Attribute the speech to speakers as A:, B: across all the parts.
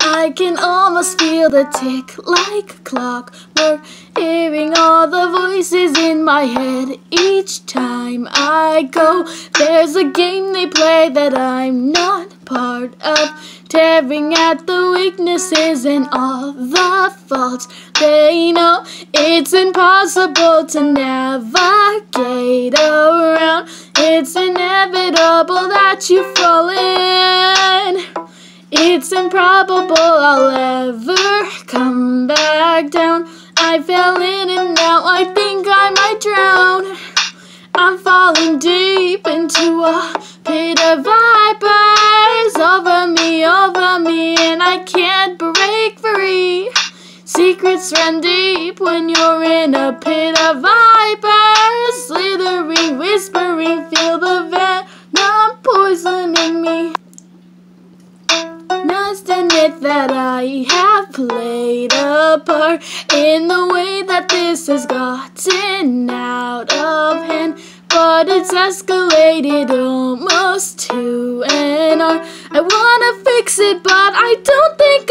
A: I can almost feel the tick like clockwork, hearing all the voices in my head each time I go. There's a game they play that I'm not part of, tearing at the weaknesses and all the faults they know. It's impossible to navigate around, it's inevitable that you fall in. It's improbable I'll ever come back down. I fell in and now I think I might drown. I'm falling deep into a pit of vipers over me, over me, and I can't break free. Secrets run deep when you're in a pit of vipers, must admit that I have played a part in the way that this has gotten out of hand. But it's escalated almost to an art. I wanna fix it, but I don't think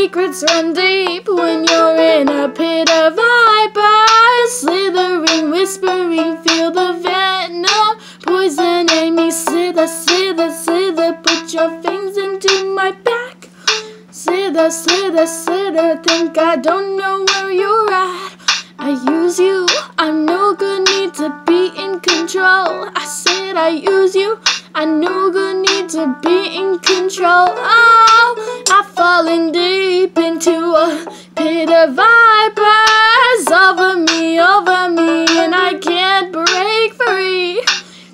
A: Secrets run deep when you're in a pit of vipers. Slithering, whispering, feel the venom poisoning me. Slither, slither, slither, put your fangs into my back. Slither, slither, slither, think I don't know where you're at. I use you, I'm no good, need to be in control. I said I use you, I no good, need to be in control. Oh, I've deep into a pit of vipers over me, over me, and I can't break free.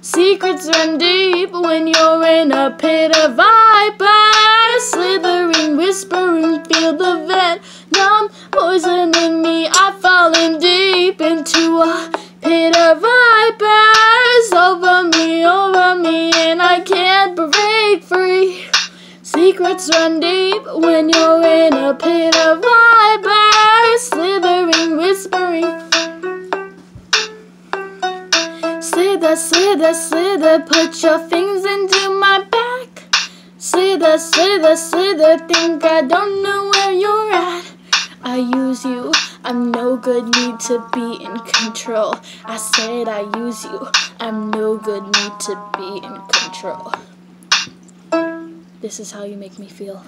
A: Secrets run deep when you're in a pit of vipers, slithering, whispering, feel the venom poisoning me. I've fallen deep into a pit of vipers over me, over me, and I can't break free. Secrets run deep when you're in a pit of vipers, slithering, whispering. Slither, slither, slither, put your fingers into my back. Slither, slither, slither, think I don't know where you're at. I use you, I'm no good, need to be in control. I said I use you, I'm no good, need to be in control. This is how you make me feel.